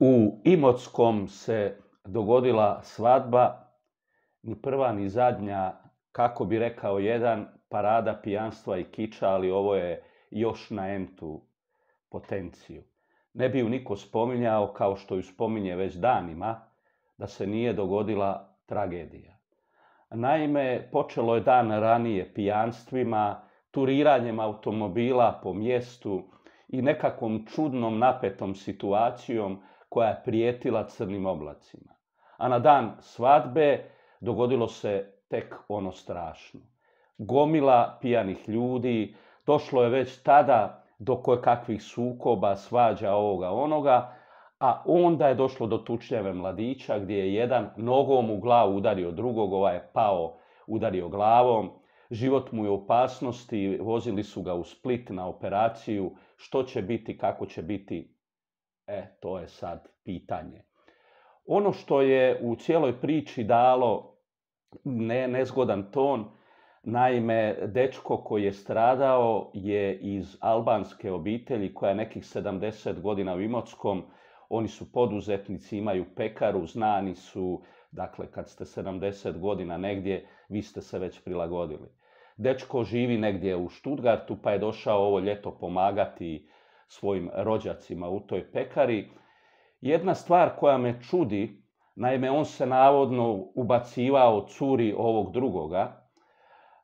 U Imotskom se dogodila svadba, ni prva ni zadnja, kako bi rekao jedan, parada pijanstva i kiča, ali ovo je još na entu potenciju. Ne bi ju niko spominjao kao što ju spominje već danima, da se nije dogodila tragedija. Naime, počelo je dan ranije pijanstvima, turiranjem automobila po mjestu i nekakvom čudnom napetom situacijom koja je prijetila crnim oblacima. A na dan svadbe dogodilo se tek ono strašno. Gomila pijanih ljudi, došlo je već tada do kakvih sukoba, svađa ovoga onoga, a onda je došlo do tučnjave mladića gdje je jedan nogom u glavu udario drugog, ovaj je pao, udario glavom, život mu je u opasnosti, vozili su ga u Split na operaciju, što će biti, kako će biti, e, to je sad pitanje. Ono što je u cijeloj priči dalo ne, nezgodan ton, naime, dečko koji je stradao je iz albanske obitelji koja je nekih 70 godina u Imotskom, oni su poduzetnici, imaju pekaru, znani su, dakle kad ste 70 godina negdje, vi ste se već prilagodili. Dečko živi negdje u Stuttgartu pa je došao ovo ljeto pomagati svojim rođacima u toj pekari. Jedna stvar koja me čudi, naime on se navodno ubacivao curi ovog drugoga.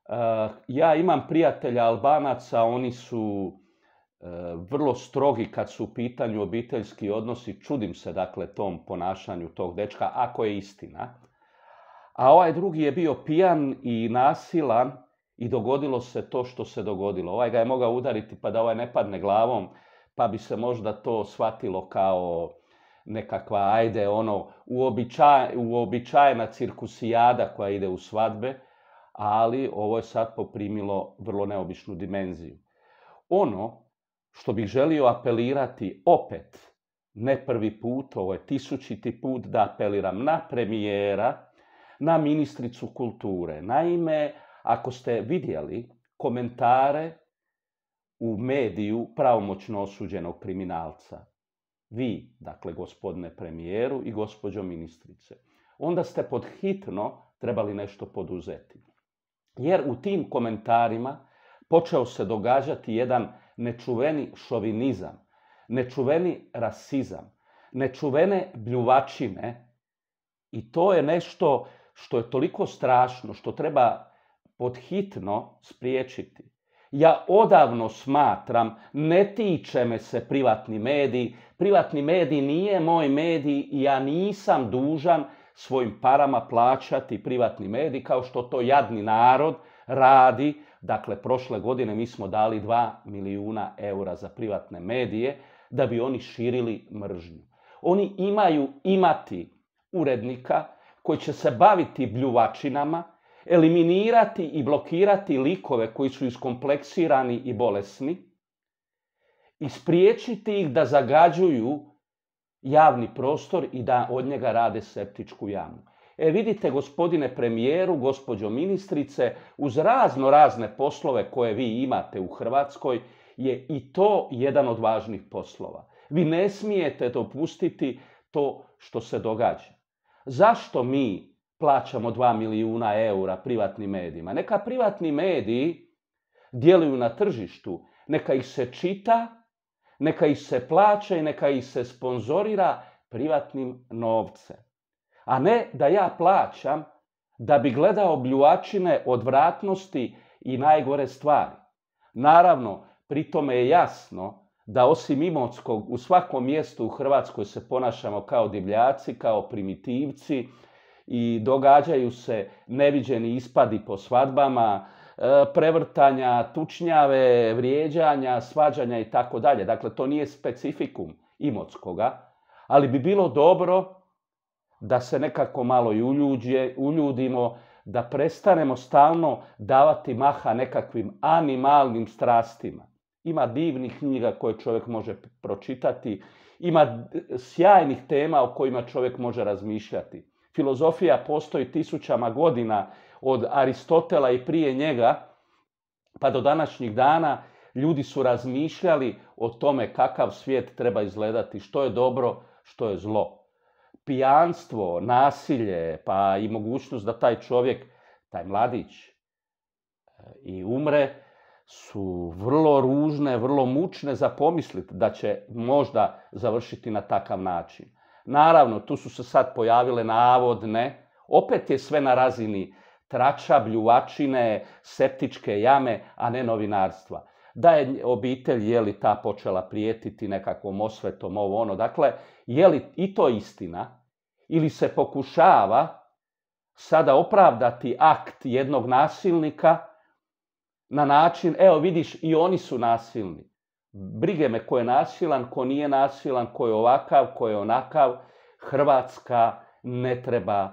Eh, ja imam prijatelja Albanaca, oni su eh, vrlo strogi kad su u pitanju obiteljski odnosi. Čudim se dakle tom ponašanju tog dečka, ako je istina. A ovaj drugi je bio pijan i nasilan i dogodilo se to što se dogodilo. Ovaj ga je mogao udariti pa da ovaj ne padne glavom, pa bi se možda to shvatilo kao nekakva, ajde, ono, uobičajena cirkusijada koja ide u svadbe, ali ovo je sad poprimilo vrlo neobičnu dimenziju. Ono što bih želio apelirati opet, ne prvi put, ovo je tisućiti put da apeliram na premijera, na ministricu kulture. Naime, ako ste vidjeli komentare u mediju pravomoćno osuđenog kriminalca, vi, dakle, gospodine premijeru i gospođo ministrice, onda ste pod hitno trebali nešto poduzeti. Jer u tim komentarima počeo se događati jedan nečuveni šovinizam, nečuveni rasizam, nečuvene bljuvačine i to je nešto što je toliko strašno, što treba podhitno spriječiti. Ja odavno smatram, ne tiče me se privatni medij, privatni medij nije moj medij i ja nisam dužan svojim parama plaćati privatni medij kao što to jadni narod radi. Dakle, prošle godine mi smo dali 2 milijuna eura za privatne medije da bi oni širili mržnju. Oni imaju imati urednika koji će se baviti bljuvačinama, eliminirati i blokirati likove koji su iskompleksirani i bolesni i spriječiti ih da zagađuju javni prostor i da od njega rade septičku jamu. E vidite, gospodine premijeru, gospođo ministrice, uz razno razne poslove koje vi imate u Hrvatskoj, je i to jedan od važnih poslova. Vi ne smijete dopustiti to što se događa. Zašto mi plaćamo 2 milijuna eura privatnim medijima? Neka privatni mediji djeluju na tržištu, neka ih se čita, neka ih se plaća i neka ih se sponzorira privatnim novcem. A ne da ja plaćam da bi gledao bljuvačine odvratnosti i najgore stvari. Naravno, pri tome je jasno da osim Imotskog u svakom mjestu u Hrvatskoj se ponašamo kao divljaci, kao primitivci i događaju se neviđeni ispadi po svadbama, e, prevrtanja, tučnjave, vrijeđanja, svađanja i tako dalje. Dakle, to nije specifikum Imotskoga, ali bi bilo dobro da se nekako malo i uljudimo, da prestanemo stalno davati maha nekakvim animalnim strastima. Ima divnih knjiga koje čovjek može pročitati, ima sjajnih tema o kojima čovjek može razmišljati. Filozofija postoji tisućama godina od Aristotela i prije njega, pa do današnjih dana ljudi su razmišljali o tome kakav svijet treba izgledati, što je dobro, što je zlo. Pijanstvo, nasilje, pa i mogućnost da taj čovjek, taj mladić, e, i umre, su vrlo ružne, vrlo mučne za pomisliti da će možda završiti na takav način. Naravno, tu su se sad pojavile navodne, opet je sve na razini trača, bljuvačine, septičke jame, a ne novinarstva. Da je obitelj, je li ta počela prijetiti nekakvom osvetom, ovo ono. Dakle, je li i to istina? Ili se pokušava sada opravdati akt jednog nasilnika na način, evo vidiš, i oni su nasilni. Brige me ko je nasilan, ko nije nasilan, ko je ovakav, ko je onakav. Hrvatska ne treba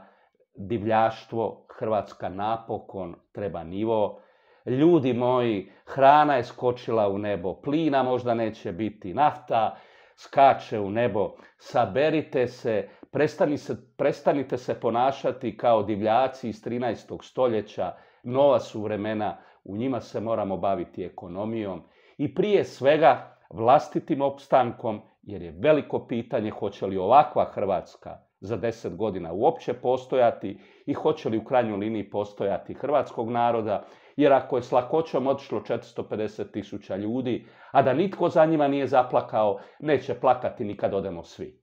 divljaštvo, Hrvatska napokon treba nivo. Ljudi moji, hrana je skočila u nebo, plina možda neće biti, nafta skače u nebo. Saberite se, se prestanite se ponašati kao divljaci iz 13. stoljeća, nova su vremena, u njima se moramo baviti ekonomijom i prije svega vlastitim opstankom, jer je veliko pitanje hoće li ovakva Hrvatska za deset godina uopće postojati i hoće li u krajnjoj liniji postojati hrvatskog naroda, jer ako je s lakoćom otišlo 450 tisuća ljudi, a da nitko za njima nije zaplakao, neće plakati ni kad odemo svi.